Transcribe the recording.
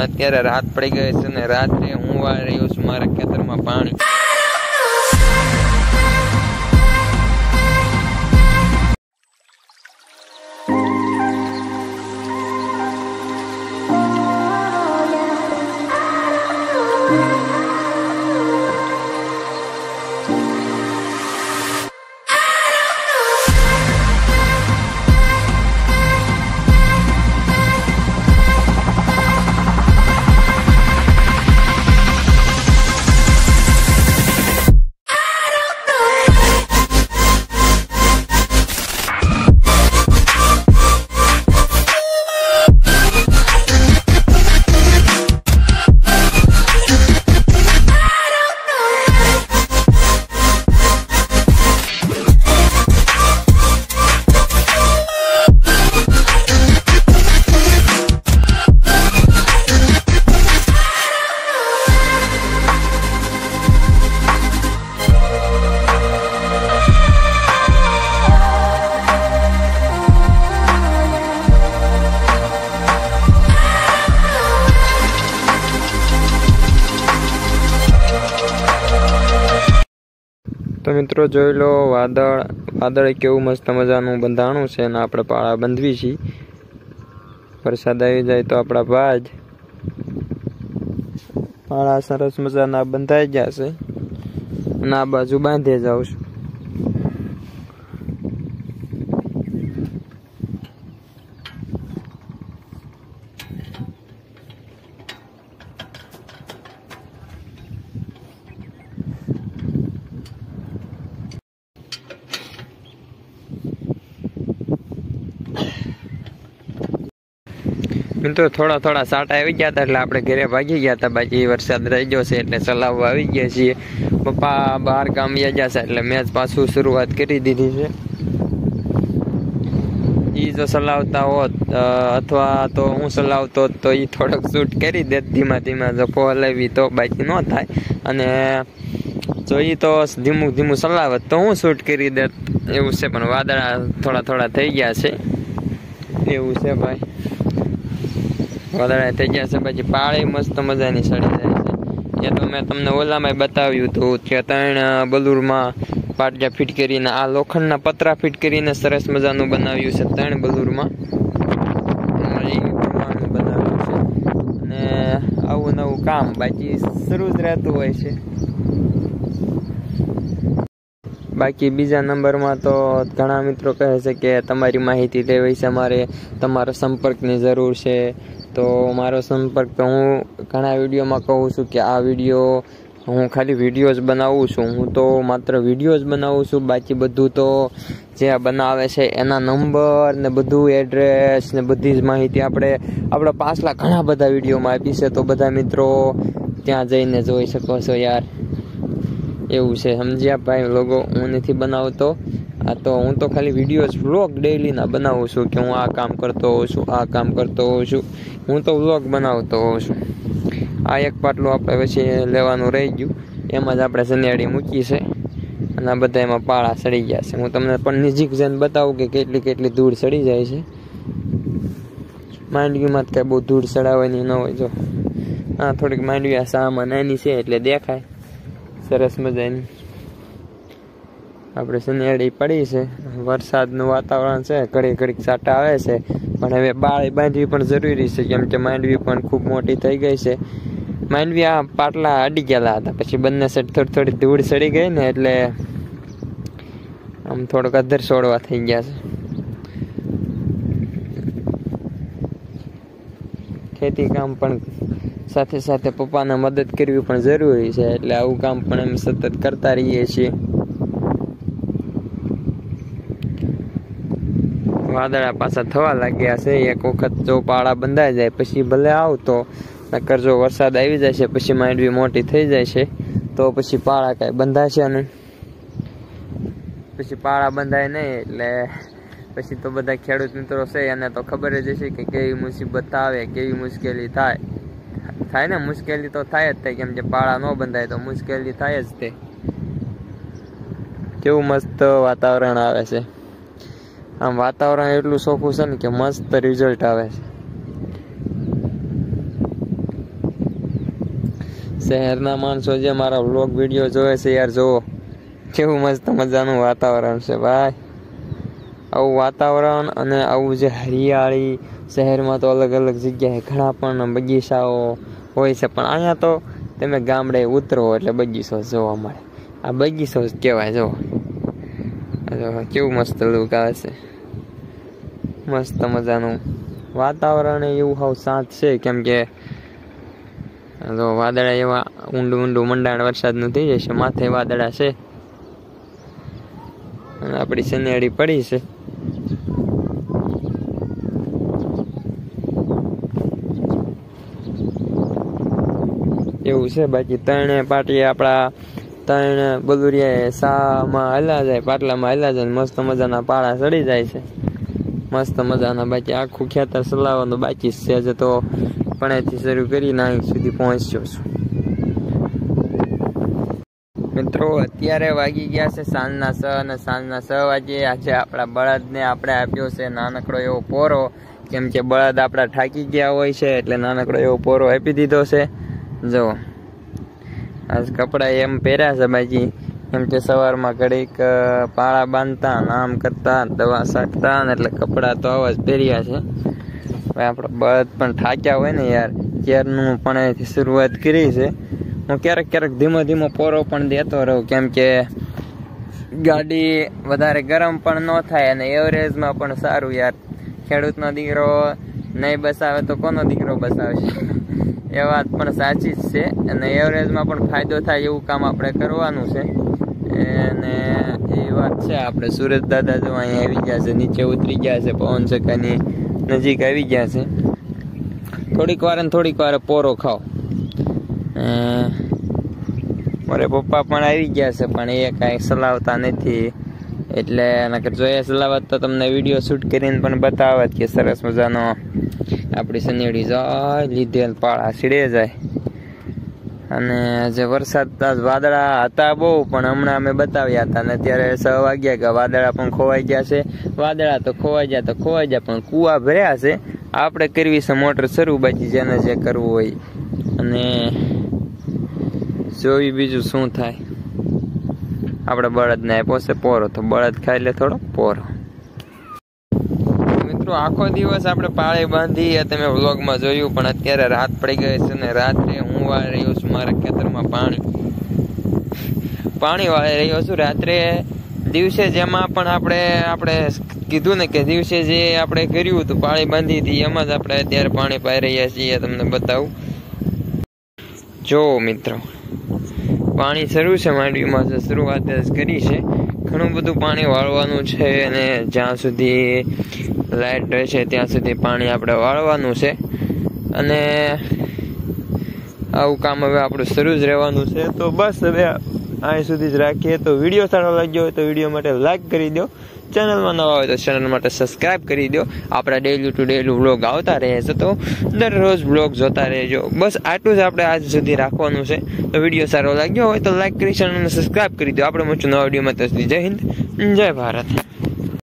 અત્યારે રાત પડી ગઈ છે ને રાત્રે હું વાર રહ્યો છું મારા ખેતરમાં પાણી. તો મિત્રો જોઈ લો, વાદળ વાદળ કેવું મસ્ત મજાનું બંધાણું છે અને આપણે પાળા બંધવી છીએ. વરસાદ આવી જાય તો આપણા ભાજ પાળા સરસ મજાના બંધાઈ ગયા છે. અને આ બાજુ બાંધી જાઉં છું. મિત્રો થોડા થોડા સાટા આવી ગયા હતા એટલે આપણે ઘરે ભાગી ગયા હતા. બાકી વરસાદ રહી ગયો છે એટલે ચલાવવા આવી ગયા છીએ. પપ્પા બહાર કામ ગયા છે એટલે મેચ પાછું શરૂઆત કરી દીધી છે. એ જો ચલાવતા હોત અથવા તો હું ચલાવતો તો એ થોડોક શૂટ કરી દેત ધીમા ધીમા. જો હલાવી તો બાકી ન થાય. અને જો એ તો ધીમું ધીમું ચલાવત તો હું શૂટ કરી દેત. એવું છે, પણ વાદળા થોડા થોડા થઈ ગયા છે. એવું છે ભાઈ. વાદળા થઈ ગયા છે, પછી પાળી મસ્ત મજાની સડી જાય છે. એ તો મેં તમને ઓલામાં બતાવ્યું હતું કે ત્રણ બલુરમાં પાટિયા ફિટ કરીને, આ લોખંડના પતરા ફિટ કરીને સરસ મજાનું બનાવ્યું છે, ત્રણ બલુરમાં. બનાવ્યું છે. અને આવું નવું કામ બાકી શરૂ જ રહેતું હોય છે. બાકી બીજા નંબરમાં તો ઘણા મિત્રો કહે છે કે તમારી માહિતી લેવી છે, મારે તમારો સંપર્કની જરૂર છે. તો મારો સંપર્ક તો હું ઘણા વિડીયોમાં કહું છું કે આ વીડિયો હું ખાલી વીડિયો જ બનાવું છું. હું તો માત્ર વીડિયો જ બનાવું છું. બાકી બધું તો જે બનાવે છે એના નંબર ને બધું એડ્રેસ ને બધી જ માહિતી આપણે આપણા પાછલા ઘણા બધા વિડીયોમાં આપી છે. તો બધા મિત્રો ત્યાં જઈને જોઈ શકો છો યાર. એવું છે. સમજ્યા ભાઈ લોગો હું નથી બનાવતો. આ તો હું તો ખાલી વિડીયોઝ વ્લોગ ડેઈલીના બનાવું છું કે હું આ કામ કરતો હોઉં છું, આ કામ કરતો હોઉં છું. હું તો વ્લોગ બનાવતો હોઉં છું. આ એક પાટલું આપણે પછી લેવાનું રહી ગયું. એમાં જ આપણે સનિયાળી મૂકી છે. અને આ બધા એમાં પાળા સડી ગયા છે. હું તમને પણ નજીક જઈને બતાવું કે કેટલી કેટલી ધૂળ સડી જાય છે. માંડવીમાં જ કાંઈ બહુ ધૂળ સડાવવાની ન હોય. જો, હા, થોડીક માંડવી આ સામાન નાની છે એટલે દેખાય. સરસ મજાની. આપણે શનિયાળી પડી છે. વરસાદનું વાતાવરણ છે ઘડી ઘડીક સાટા આવે છે. પણ હવે બાળી બાંધવી પણ જરૂરી છે, કેમ કે માંડવી પણ ખૂબ મોટી થઈ ગઈ છે. માંડવી આ પાટલા અડી ગયેલા હતા, પછી બંને સાઈડ થોડી થોડી ધૂળ સડી ગઈ ને એટલે આમ થોડોક અધર છોડવા થઈ ગયા છે. ખેતી કામ પણ સાથે સાથે પપ્પાને મદદ કરવી પણ જરૂરી છે, એટલે આવું કામ પણ અમે સતત કરતા રહીએ છીએ. વાદળા પાછા થવા લાગ્યા છે, એક વખત જો પાળા બંધાઈ જાય, પછી ભલે આવતો નકર જો વરસાદ આવી જાય છે, પછી માંડવી મોટી થઈ જાય છે, તો પછી પાળા કાંઈ બંધાશે નહીં. પછી પાળા બંધાય નહીં, એટલે પછી તો બધા ખેડૂત મિત્રો છે, એને તો ખબર જ હશે કે કેવી મુસીબત આવે, કેવી મુશ્કેલી થાય. થાય ને, મુશ્કેલી તો થાય જ થાય કેમ કે પાળા ન બંધાય તો મુશ્કેલી થાય જ તે. કેવું મસ્ત વાતાવરણ આવે છે. આમ વાતાવરણ એટલું ચોખ્ખું છે ને કે મસ્ત રિઝલ્ટ આવે છે. શહેરના માણસો જે મારા વ્લોગ વીડિયો જોવે છે યાર જોવો કેવું મસ્ત મજાનું વાતાવરણ છે ભાઈ. આવું વાતાવરણ અને આવું જે હરિયાળી શહેરમાં તો અલગ અલગ જગ્યાએ ઘણા પણ બગીચાઓ હોય છે, પણ અહીંયા તો તમે ગામડે ઉતરો એટલે બગીચો જોવા મળે. આ બગીચો જ કહેવાય જો, કેવું મસ્ત લુક આવે છે. મસ્ત મજાનું વાતાવરણ એવું હાવ શાંત છે, કેમ કે વાદળા એવા ઊંડું ઊંડું મંડાણ વરસાદનું થઈ જશે, માથે વાદળા છે. આપણી સનેડી પડી છે. એવું છે. બાકી ત્રણે પાટી આપણા ત્રણ બલુરિયા સામાં હલા જાય, પાટલામાં હલા જાય મસ્ત મજાના પાળા ચડી જાય છે. મસ્ત મજાના. બાકી આખું ખેતર ચલાવવાનું બાકી છે. હજુ તો પણેથી શરૂ કરીને અહીં સુધી પહોંચ્યો છું. મિત્રો, અત્યારે વાગી ગયા છે સાંજના છ અને સાંજના છ વાગે આજે આપણા બળદને આપણે આપ્યો છે નાનકડો એવો પોરો. કેમ કે બળદ આપણા થાકી ગયા હોય છે, એટલે નાનકડો એવો પોરો આપી દીધો છે. જો આજ કપડા એમ પહેર્યા છે બાકી એમ કે સવારમાં ઘડીક પાળા બાંધતા આમ કરતા, દવા સાકતા એટલે કપડાં તો આવા જ પહેર્યા છે. આપણે બળદ પણ થાક્યા હોય ને યાર. ક્યારનું પણ અહીંથી શરૂઆત કરી છે. હું ક્યારેક ક્યારેક ધીમો ધીમો પોરો પણ દેતો રહું, કેમ કે ગાડી વધારે ગરમ પણ ન થાય અને એવરેજમાં પણ સારું યાર. ખેડૂતનો દીકરો નહીં બસાવે તો કોનો દીકરો બસાવશે? એ વાત પણ સાચી જ છે અને એવરેજમાં પણ ફાયદો થાય એવું કામ આપણે કરવાનું છે. અને એ વાત છે, આપણે સુરત દાદા જો અહીંયા આવી ગયા છે, નીચે ઉતરી ગયા છે, પવન ચક્કાની નજીક આવી ગયા છે. થોડીક વાર ને થોડીક વાર પોરો ખાઓ. મારે પપ્પા પણ આવી ગયા છે, પણ એ કાંઈ સલાવતા નથી. એટલે નકર જોઈએ સલાવત તો તમને વીડિયો શૂટ કરીને પણ બતાવત કે સરસ મજાનો આપણી સનેડી જાય લીધેલ પાળા સીડે જાય. અને જે વરસાદ વાદળા હતા બહુ, પણ હમણાં અમે બતાવ્યા હતા ને અત્યારે છ વાગ્યા કે વાદળા પણ ખોવાઈ ગયા છે. વાદળા તો ખોવાઈ ગયા તો ખોવાઈ ગયા, પણ કૂવા ભર્યા છે. આપણે કરવી છે મોટર શરૂ, બાકી જેને જે કરવું હોય. અને જોઈ બીજું શું થાય. આપણે બળદને આપ્યો છે પોરો. તો બળદ ખાઈ લે થોડો, પોરો. મિત્રો, આખો દિવસ આપણે પાળે બાંધી તમે વ્લોગમાં જોયું, પણ અત્યારે રાત પડી ગઈ છે ને રાત્રે હું વાળી રહ્યો છું મારા ખેતરમાં પાણી. પાણી વાળી રહ્યો છું રાત્રે. દિવસે જેમાં પણ આપણે આપણે કીધું ને કે દિવસે જે આપણે કર્યું હતું પાળી બાંધી હતી, એમાં જ આપણે અત્યારે પાણી પાઈ રહ્યા છીએ, તમને બતાવું. જો મિત્રો પાણી શરૂ છે માંડવીમાં જે શરૂઆત કરી છે. ઘણું બધું પાણી વાળવાનું છે અને જ્યાં સુધી લાઇટ રહેશે ત્યાં સુધી પાણી આપણે વાળવાનું છે. અને આવું કામ હવે આપણું શરૂ જ રહેવાનું છે. તો બસ હવે અહીં સુધી જ રાખીએ. તો વીડિયો સારો લાગ્યો હોય તો વીડિયો માટે લાઈક કરી દો. ચેનલમાં નવા હોય તો ચેનલ માટે સબસ્ક્રાઇબ કરી દો. આપણા ડેલી ટુ ડેલી વ્લોગ આવતા રહે છે તો દરરોજ વ્લોગ જોતા રહેજો. બસ આટલું જ આપણે આજ સુધી રાખવાનું છે. તો વીડિયો સારો લાગ્યો હોય તો લાઈક કરી ચેનલને સબસ્ક્રાઇબ કરી દો. આપણે મળશું નવા વિડીયોમાં. તો જય હિન્દ. જય ભારત.